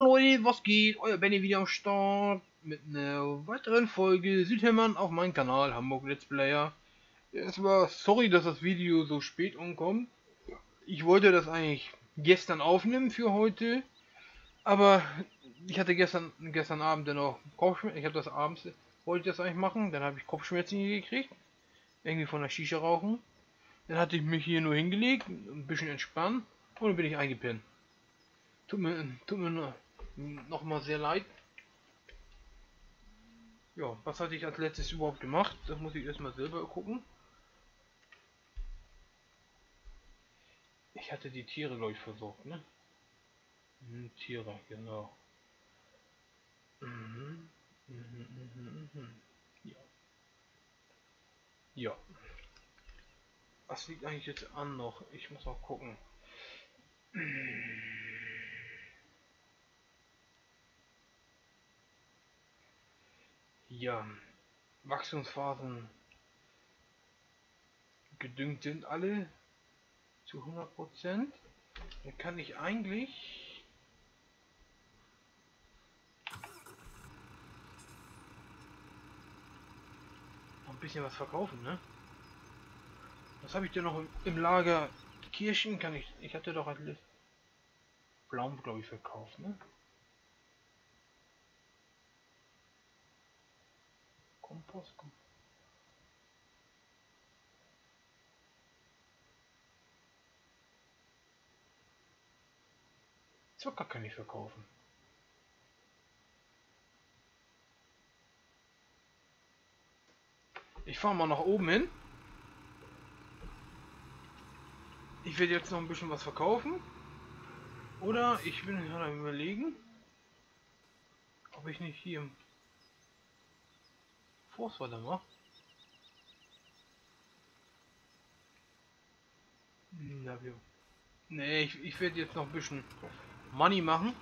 Leute, was geht? Euer Benny wieder am Start mit einer weiteren Folge Südhämmern auf meinem Kanal Hamburg Let's Player. Erstmal sorry, dass das Video so spät umkommt. Ich wollte das eigentlich gestern aufnehmen für heute, aber ich hatte gestern gestern Abend dann noch Kopfschmerzen. Ich habe das abends wollte ich das eigentlich machen, dann habe ich Kopfschmerzen gekriegt, irgendwie von der Shisha rauchen. Dann hatte ich mich hier nur hingelegt, ein bisschen entspannen und dann bin ich eingepennt. Tut mir, tut mir nochmal sehr leid. Ja, was hatte ich als letztes überhaupt gemacht? Das muss ich erstmal selber gucken. Ich hatte die Tiere, glaube ich, versorgt, ne? Hm, Tiere, genau. Mhm. Mhm, mhm, mhm. Ja. Ja. Was liegt eigentlich jetzt an noch? Ich muss noch gucken. Ja, Wachstumsphasen gedüngt sind alle zu 100%. Dann kann ich eigentlich noch ein bisschen was verkaufen, ne? Was habe ich denn noch im Lager? Kirschen kann ich. Ich hatte doch alles Pflaumen, glaube ich, verkauft, ne? Kompost. Zucker kann ich verkaufen. Ich fahre mal nach oben hin. Ich werde jetzt noch ein bisschen was verkaufen. Oder ich bin gerade überlegen, ob ich nicht hier Weiter mache. Na, wir. Nee, ich, ich werde jetzt noch ein bisschen Money machen.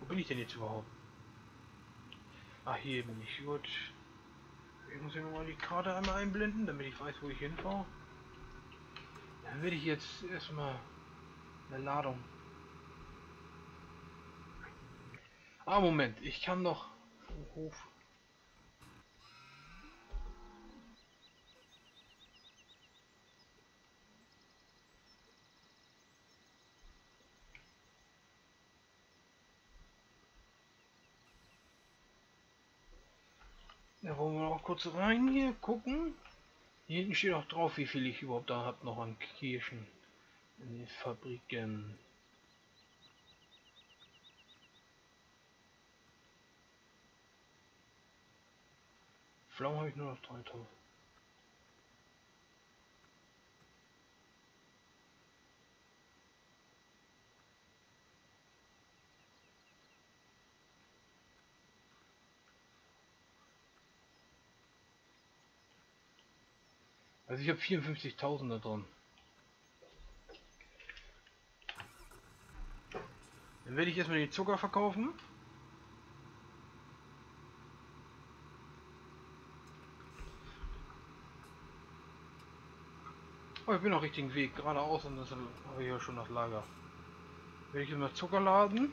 Wo bin ich denn jetzt überhaupt? Ah, hier bin ich. Gut. Ich muss ja nochmal die Karte einmal einblenden, damit ich weiß, wo ich hinfahre. Dann werde ich jetzt erstmal eine Ladung. Ah, Moment, ich kann doch Hof. Da wollen wir noch kurz rein hier gucken. Hier hinten steht auch drauf, wie viel ich überhaupt da habe noch an Kirschen in den Fabriken. Pflaumen habe ich nur noch 3000. Also ich habe 54.000 da drin. Dann werde ich erstmal den Zucker verkaufen. Oh, ich bin auf richtigen Weg, geradeaus und das habe ich ja schon das Lager. Werde ich immer Zucker laden.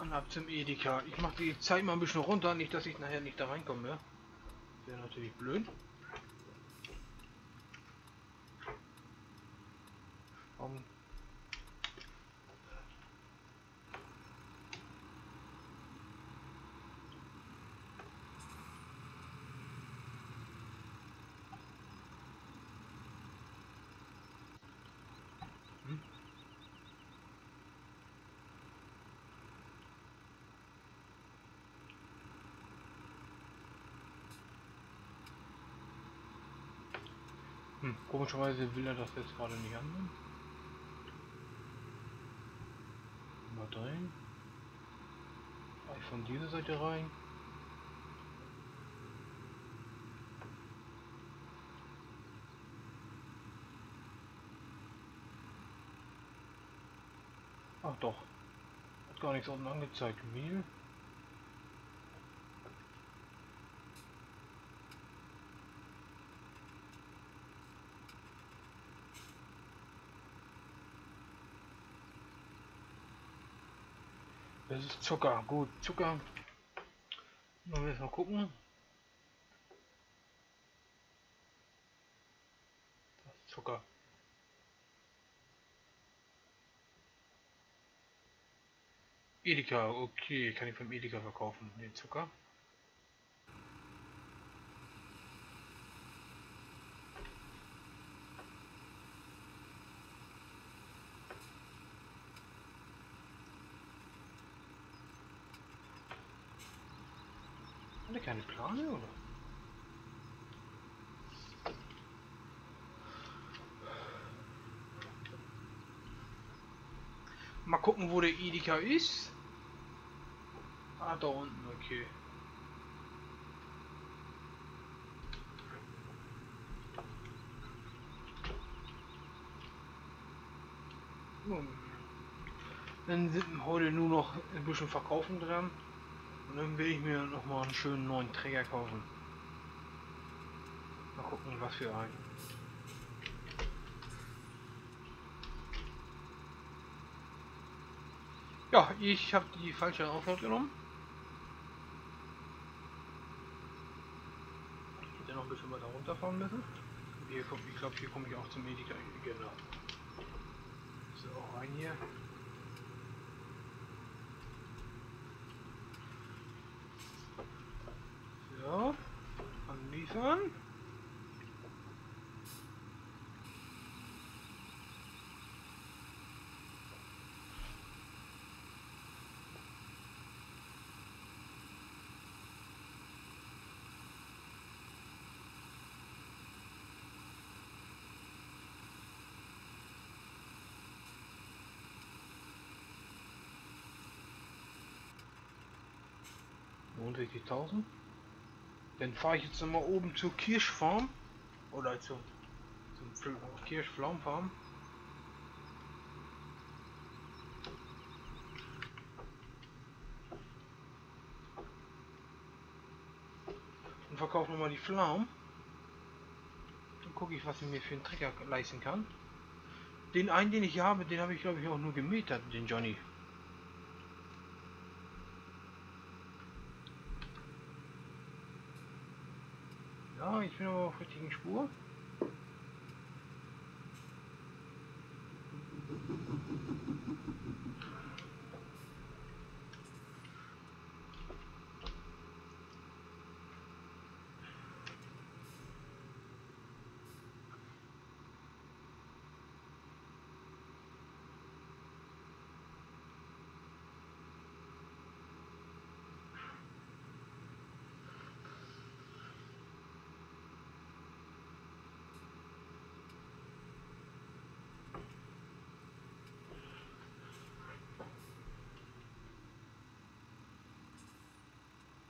Und ab zum Edeka. Ich mache die Zeit mal ein bisschen runter, nicht dass ich nachher nicht da reinkomme. Wäre natürlich blöd. Warum Hm, komischerweise will er das jetzt gerade nicht annehmen. Mal rein. Ich von dieser Seite rein. Ach doch. Hat gar nichts unten angezeigt. Mehl. Zucker. Gut, Zucker. Wir mal gucken. Das ist Zucker. Edeka, okay, kann ich beim Edeka verkaufen, den Zucker. Hat er keine Plane, oder? Mal gucken, wo der Edeka ist. Ah, da unten, okay. Dann sind heute nur noch ein bisschen Verkaufen dran. Und dann will ich mir noch mal einen schönen neuen Träger kaufen. Mal gucken, was für einen. Ja, ich habe die falsche Ausfahrt genommen. Ich hätte noch ein bisschen weiter runterfahren müssen. Hier kommt, ich glaube, hier komme ich auch zum Mediker. Genau. So, rein hier. So, anliefern. Lohnt wirklich 1000? Dann fahre ich jetzt nochmal oben zur Kirschfarm. Oder zum, zum Kirschpflaumfarm. Und verkaufe nochmal die Pflaumen. Dann gucke ich, was ich mir für einen Trecker leisten kann. Den einen, den ich habe, den habe ich glaube ich auch nur gemäht, den Johnny. Ja, ich bin auf der richtigen Spur.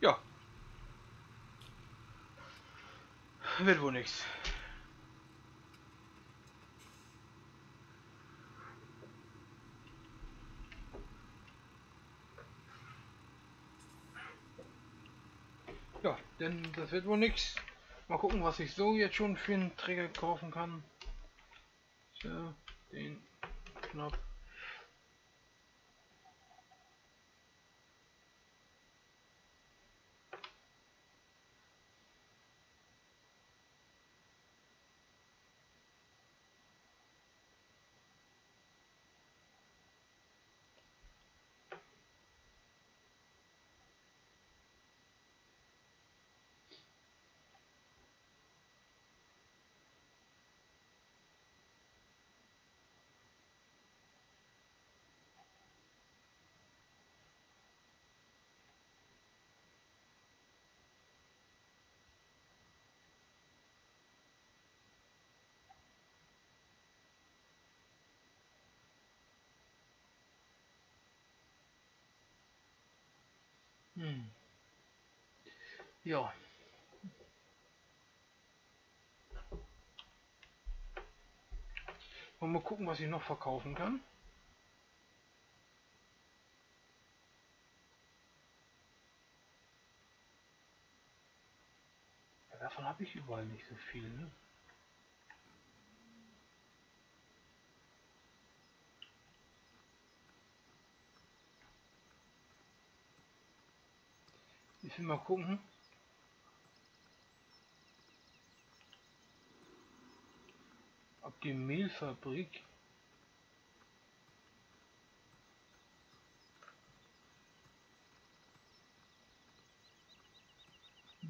Ja. Wird wohl nichts. Ja, denn das wird wohl nichts. Mal gucken, was ich so jetzt schon für einen Träger kaufen kann. So, den knapp Hm. Ja. Wollen wir gucken, was ich noch verkaufen kann. Ja, davon habe ich überall nicht so viel. Ne? Ich will mal gucken. Ob die Mehlfabrik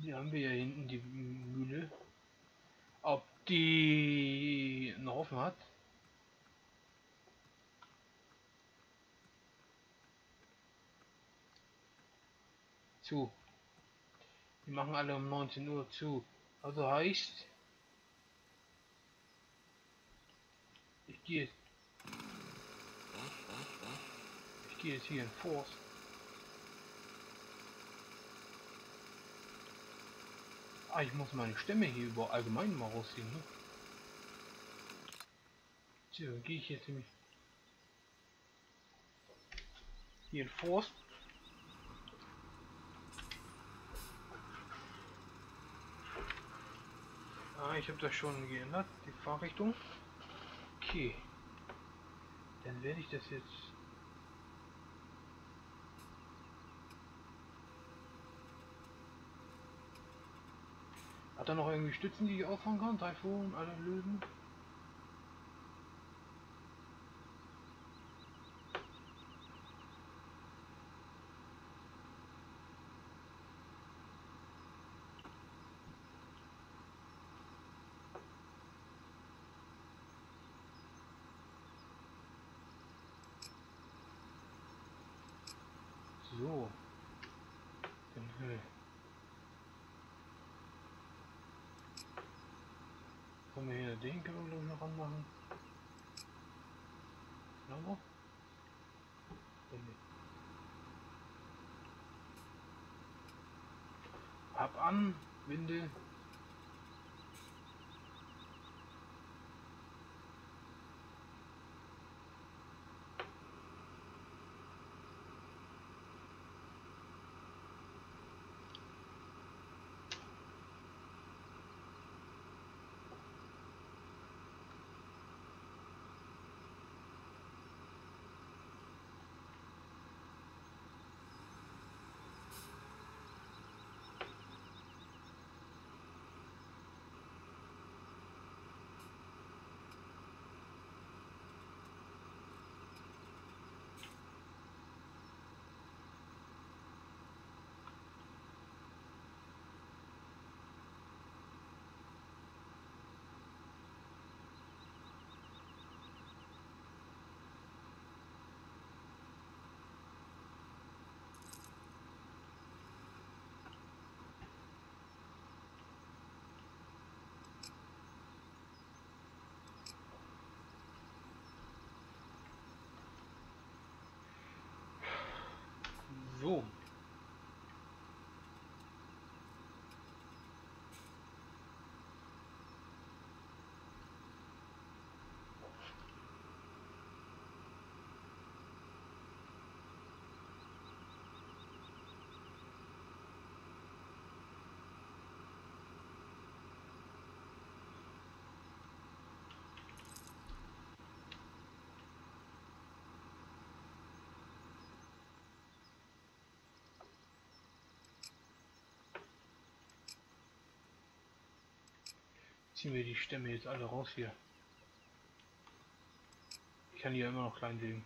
Die haben wir ja hinten, die Mühle. Ob die noch offen hat? Zu. Die machen alle um 19 Uhr zu. Also heißt, ich gehe ich gehe jetzt hier in Forst. Ah, ich muss meine Stimme hier über allgemein mal rausziehen. Ne? So, gehe ich jetzt nämlich hier in Forst. Ah, ich habe das schon geändert, die Fahrrichtung. Okay. Dann werde ich das jetzt Hat er noch irgendwie Stützen, die ich auffangen kann? Taifun, alle Löwen? So. Dann Höhe. Können wir hier den können noch anmachen. Nochmal. Hab an, Winde. So. Ziehen wir die Stämme jetzt alle raus hier. Ich kann hier immer noch klein sägen.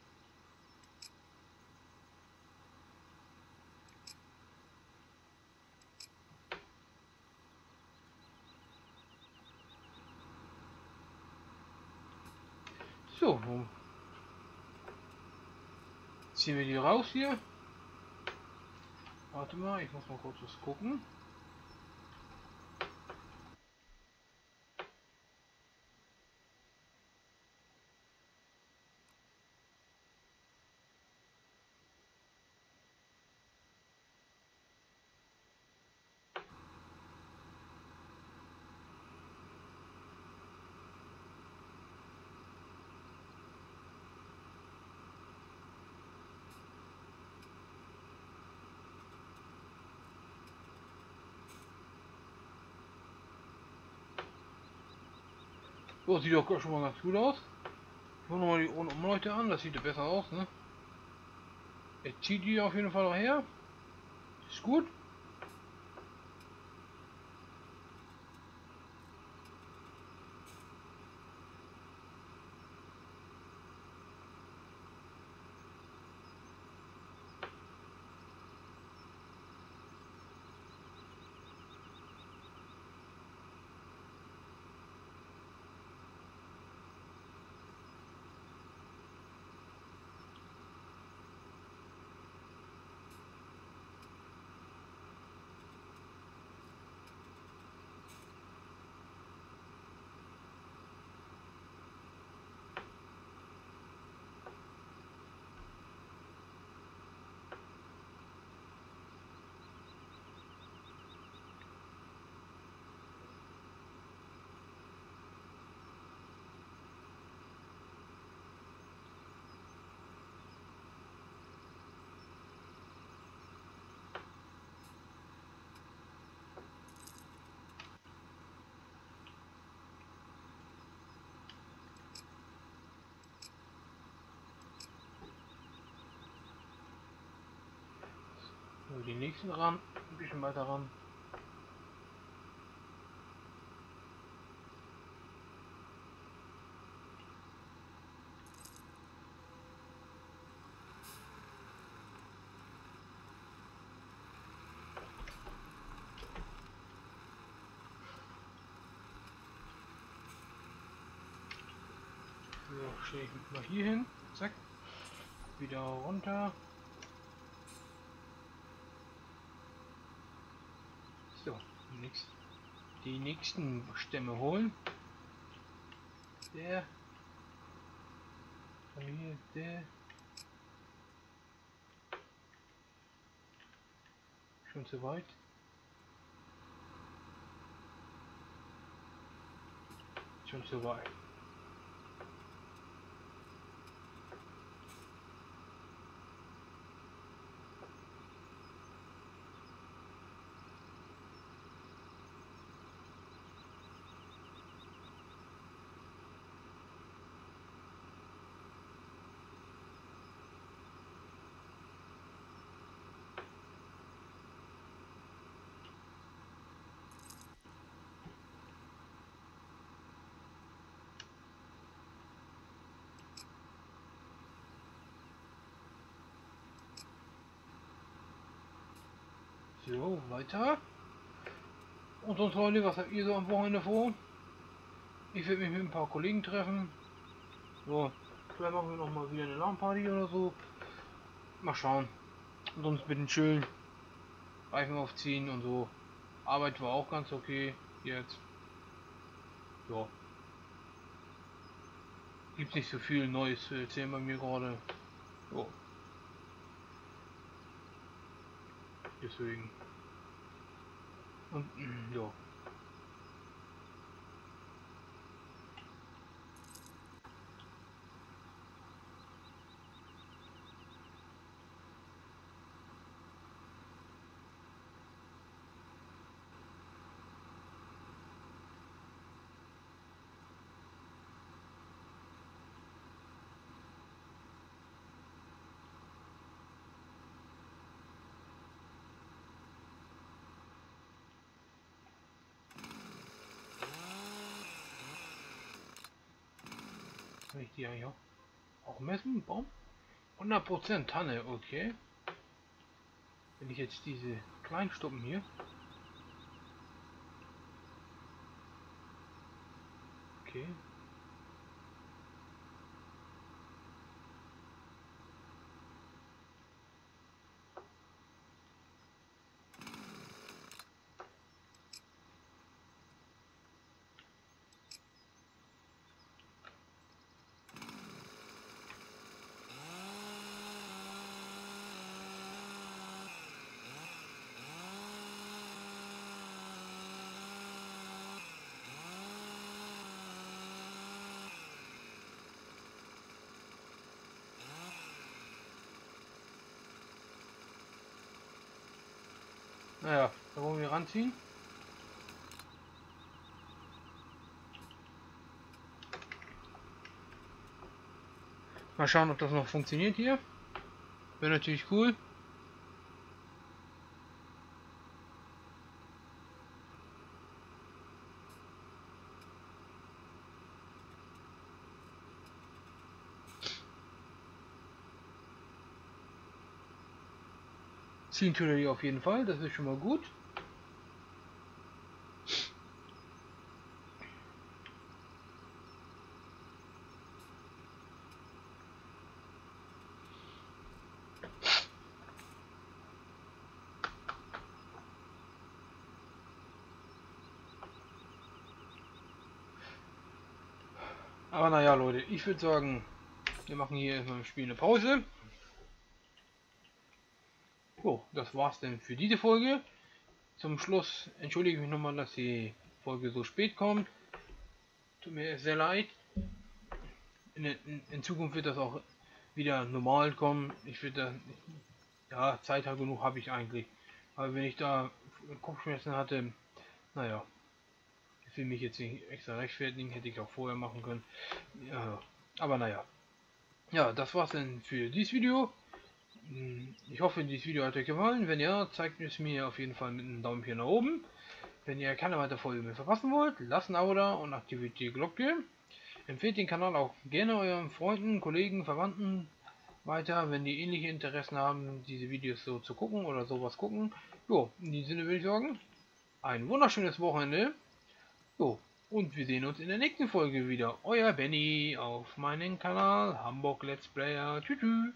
So, ziehen wir die raus hier. Warte mal, ich muss mal kurz was gucken. So, sieht doch schon mal ganz gut aus. Ich hole nochmal die Umleuchte an, das sieht besser aus, ne? Er zieht die auf jeden Fall auch her. Ist gut. So, die nächsten ran, ein bisschen weiter ran. So, stelle ich mal hier hin, zack, wieder runter. So, nix. Die nächsten Stämme holen. Der. Hier, der. Schon zu weit. Schon zu weit. So, weiter. Und sonst Leute, was habt ihr so am Wochenende vor? Ich werde mich mit ein paar Kollegen treffen. So, vielleicht machen wir noch mal wieder eine LAN-Party oder so. Mal schauen. Und sonst mit den chillen. Reifen aufziehen und so. Arbeit war auch ganz okay. Jetzt. Ja. Gibt nicht so viel Neues zu erzählen bei mir gerade. So. Deswegen. Und ja. Ich die eigentlich auch, messen? Baum? 100% Tanne, okay. Wenn ich jetzt diese Kleinstuppen hier Okay. Naja, da wollen wir ranziehen. Mal schauen, ob das noch funktioniert hier. Wäre natürlich cool. Er auf jeden Fall, das ist schon mal gut. Aber naja, Leute, ich würde sagen, wir machen hier erstmal im Spiel eine Pause. So, das war's denn für diese Folge. Zum Schluss entschuldige ich mich nochmal, dass die Folge so spät kommt. Tut mir sehr leid. In, in, in Zukunft wird das auch wieder normal kommen. Ich würde ja, Zeit genug habe ich eigentlich. Aber wenn ich da Kopfschmerzen hatte, naja, will mich jetzt nicht extra rechtfertigen, hätte ich auch vorher machen können. Ja, aber naja. Ja, das war's dann für dieses Video. Hm, ich hoffe, dieses Video hat euch gefallen. Wenn ja, zeigt es mir auf jeden Fall mit einem Daumen hier nach oben. Wenn ihr keine weitere Folge mehr verpassen wollt, lasst ein Abo da und aktiviert die Glocke. Empfehlt den Kanal auch gerne euren Freunden, Kollegen, Verwandten weiter, wenn die ähnliche Interessen haben, diese Videos so zu gucken oder sowas gucken. Jo, in diesem Sinne würde ich sagen, ein wunderschönes Wochenende. So, und wir sehen uns in der nächsten Folge wieder. Euer Benny auf meinem Kanal Hamburg Let's Player. Tschüss.